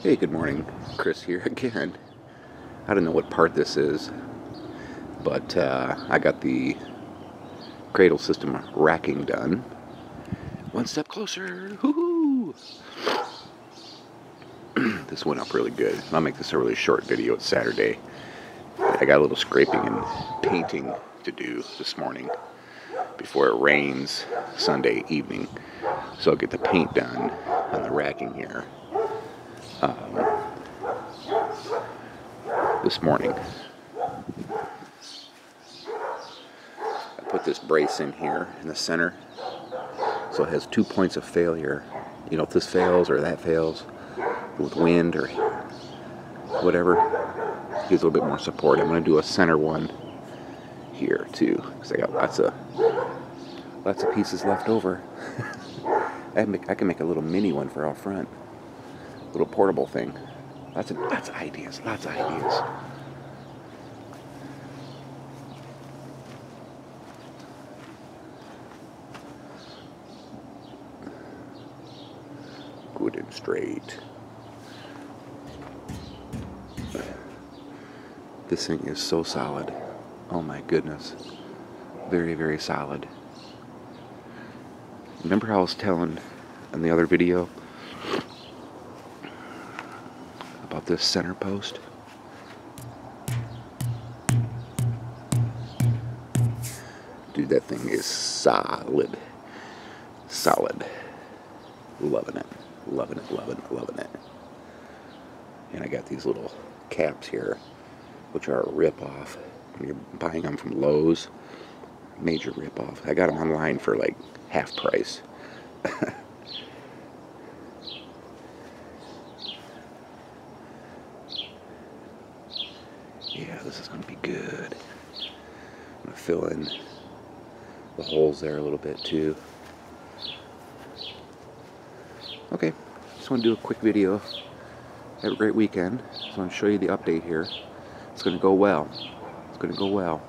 Hey, good morning. Chris here again. I don't know what part this is, but uh, I got the cradle system racking done. One step closer. This went up really good. I'll make this a really short video. It's Saturday. I got a little scraping and painting to do this morning before it rains Sunday evening. So I'll get the paint done on the racking here um, this morning. I put this brace in here in the center so it has two points of failure. You know, if this fails or that fails with wind or whatever, gives a little bit more support. I'm going to do a center one here too because I got lots of lots of pieces left over. I, can make, I can make a little mini one for out front, little portable thing. Lots of lots of ideas, lots of ideas. Good and straight. This thing is so solid. Oh my goodness. Very, very solid. Remember how I was telling in the other video about this center post? Dude, that thing is solid. Solid. Loving it. Loving it, loving it, loving it. And I got these little caps here, which are a rip-off. You're buying them from Lowe's. Major rip-off. I got them online for like half price. yeah, this is going to be good. I'm going to fill in the holes there a little bit too. Okay, just want to do a quick video. Have a great weekend. Just want to show you the update here. It's going to go well. It's going to go well.